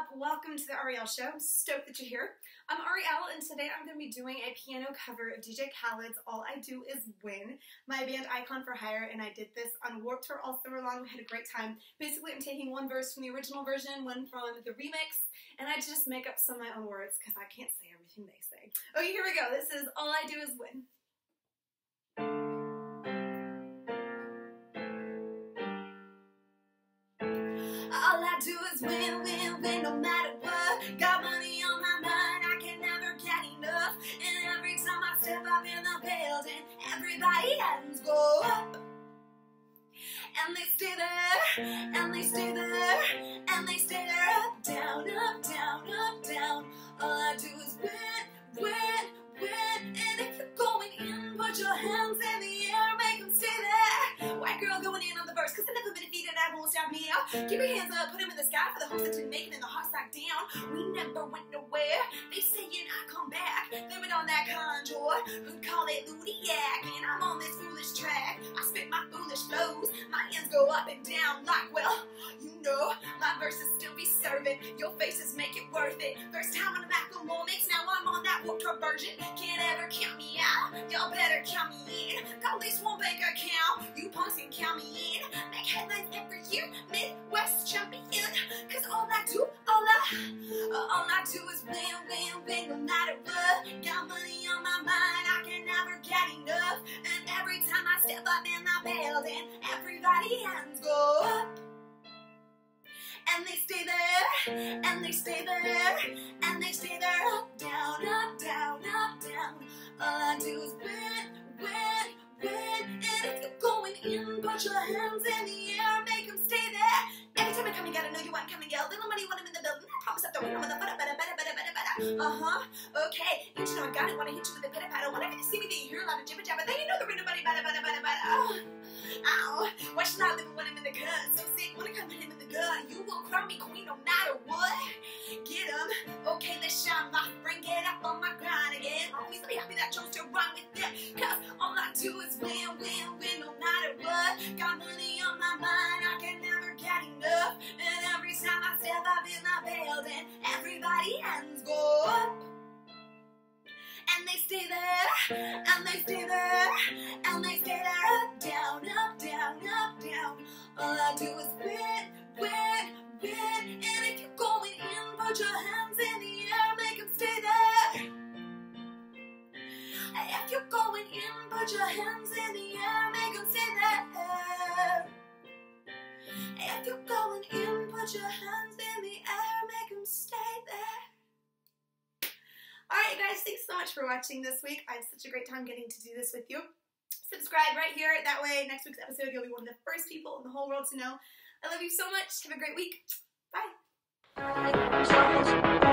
up? Welcome to the Ariel Show. I'm stoked that you're here. I'm Ariel, and today I'm going to be doing a piano cover of DJ Khaled's All I Do Is Win, my band Icon for Hire, and I did this on Warped Tour all summer long. We had a great time. Basically, I'm taking one verse from the original version, one from the remix, and I just make up some of my own words because I can't say everything they say. Okay, here we go. This is All I Do Is Win. All I do is win, win, everybody hands go up. And they stay there, and they stay there, and they stay there, up, down, up, down, up, down. All I do is win, win, win. And if you're going in, put your hands in the air, make them stay there. White girl going in on the verse, cause I never been defeated, I won't stop out. Keep your hands up, put them in the sky for the hopes that didn't make it and the heart side down. We never went nowhere. They saying I come back. Went on that contour, who call it Ludiac. And I'm on this foolish track. I spit my foolish flows. My hands go up and down like, well, you know, my verses still be serving. Your faces make it worth it. First time on the Macklemore mix, now I'm on that Warped Tour version. Can't ever count me out. Y'all better count me in. At least one bank account. All I do is win, win, win, no matter what. Got money on my mind, I can never get enough. And every time I step up in the building, everybody hands go up. And they stay there, and they stay there, and they stay there, up, down, up, down, up, down. All I do is win, win, win. And if you're going in, put your hands better, better, better. Uh huh. Okay. You know I got it. Wanna hit you with a pitter patter. Whenever you see me, then you hear a lot of jibber jabber. Then you know there ain't nobody better, better, better, better. Oh. Ow. Why should I live when I'm in the gun? So sick. Wanna come in the gun? You will crown me queen no matter what. Get 'em. Okay, let's shine my friend. Get up on my grind again. Homies, be happy that chose to run with them. Cause all I do is win, win, win no matter what. Got money on my mind. I can never get enough. And every time I step up in the building, everybody hands go hands in the air, make them stay there. If you're going in, put your hands in the air, make them stay there. If you're going in, put your hands in the air, make them stay there. Alright, guys, thanks so much for watching this week. I had such a great time getting to do this with you. Subscribe right here. That way, next week's episode, you'll be one of the first people in the whole world to know. I love you so much. Have a great week. Bye. Thank you.